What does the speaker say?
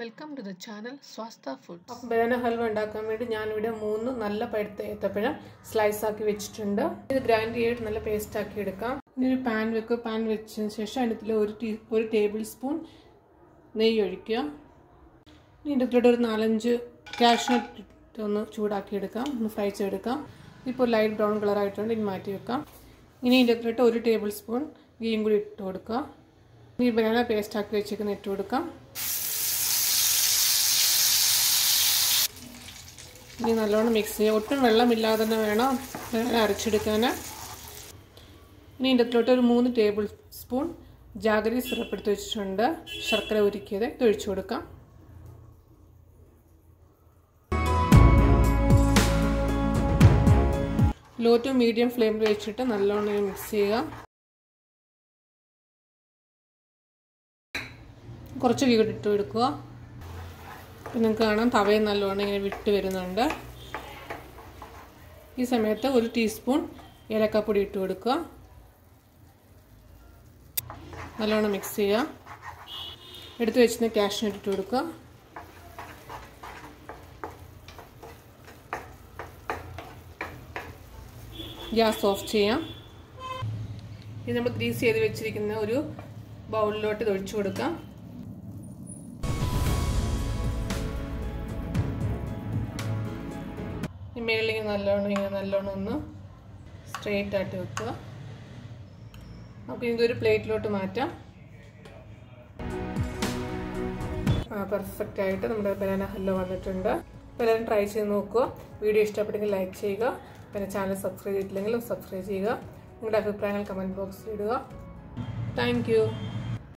Welcome to the channel Swastha food banana halwa ഉണ്ടാക്കാൻ വേണ്ടി ഞാനിവിടെ മൂന്ന് നല്ല പഴുത്ത ഏത്തപ്പഴം സ്ലൈസ് ആക്കി വെച്ചിട്ടുണ്ട്. ഇത് ഗ്രൈൻഡ് ചെയ്തിട്ട് നല്ല പേസ്റ്റ് ആക്കി എടുക്കാം. ഇനി ഒരു പാൻ വെക്കുക പാൻ വെച്ചതിന് ശേഷം അതിനകത്തിൽ ഒരു ടീ ഒരു ടേബിൾ സ്പൂൺ നെയ്യ് ഒഴിക്കുക ഇനി കൂടെ ഒരു നാലഞ്ച് കാഷ്നട്ട് ഒന്ന് ചൂടാക്കി എടുക്കാം. ഒന്ന് ഫ്രൈ ചെയ്തെടുക്കാം. ഇപ്പോൾ ലൈറ്റ് ബ്രൗൺ കളറായിട്ടുണ്ട് ഇനി മാറ്റി വെക്കാം. ഇനി അകത്തോട്ട് ഒരു ടേബിൾ സ്പൂൺ ഗീയും കൂടി ഇട്ട് കൊടുക്കുക ഇനി ബനാന പേസ്റ്റ് ആക്കി വെച്ചേക്കുന്ന ഇട്ട് കൊടുക്കാം. ഇനി നല്ലോണം മിക്സ് ചെയ്യുക ഒട്ടും വെള്ളമില്ലാതെ തന്നെ വേണം അരച്ചെടുക്കാൻ. ഇനി ഇതിന്റെ ഒരു മൂന്ന് ടേബിൾ സ്പൂൺ ജാഗരി സിറപ്പ് എടുത്ത് വെച്ചിട്ടുണ്ട്. ശർക്കര ഉരുക്കിയത് തൊഴിച്ചു കൊടുക്കാം. ലോ ടു മീഡിയം ഫ്ലെയിമിൽ വെച്ചിട്ട് നല്ലോണം മിക്സ് ചെയ്യുക. കുറച്ച് വീട് ഇട്ട് കൊടുക്കുക. അപ്പം നിങ്ങൾക്ക് കാണാം. തവയും നല്ലോണം ഇങ്ങനെ വിട്ട് വരുന്നുണ്ട്. ഈ സമയത്ത് ഒരു ടീസ്പൂൺ ഏലക്കപ്പൊടി ഇട്ട് കൊടുക്കുക. നല്ലോണം മിക്സ് ചെയ്യുക. എടുത്തു വെച്ചിരുന്ന കാഷ്നട്ട് ഇട്ട് കൊടുക്കുക. ഗ്യാസ് ഓഫ് ചെയ്യാം. ഇത് നമ്മൾ ഗ്രീസ് ചെയ്ത് വെച്ചിരിക്കുന്ന ഒരു ബൗളിലോട്ട് ഇത് ഒഴിച്ചു കൊടുക്കാം. മേളിൽ നല്ലോണം ഇങ്ങനെ നല്ലോണം ഒന്ന് സ്ട്രെയിറ്റ് ആയിട്ട് വെക്കുക. അപ്പോൾ ഇതൊരു പ്ലേറ്റിലോട്ട് മാറ്റാം. പെർഫെക്റ്റ് ആയിട്ട് നമ്മുടെ ബനാന ഹല്ലോ വന്നിട്ടുണ്ട്. എല്ലാവരും ട്രൈ ചെയ്ത് നോക്കുക. വീഡിയോ ഇഷ്ടപ്പെട്ടെങ്കിൽ ലൈക്ക് ചെയ്യുക. പിന്നെ ചാനൽ സബ്സ്ക്രൈബ് ചെയ്തിട്ടില്ലെങ്കിലും സബ്സ്ക്രൈബ് ചെയ്യുക. നിങ്ങളുടെ അഭിപ്രായങ്ങൾ കമന്റ് ബോക്സിൽ ഇടുക. താങ്ക്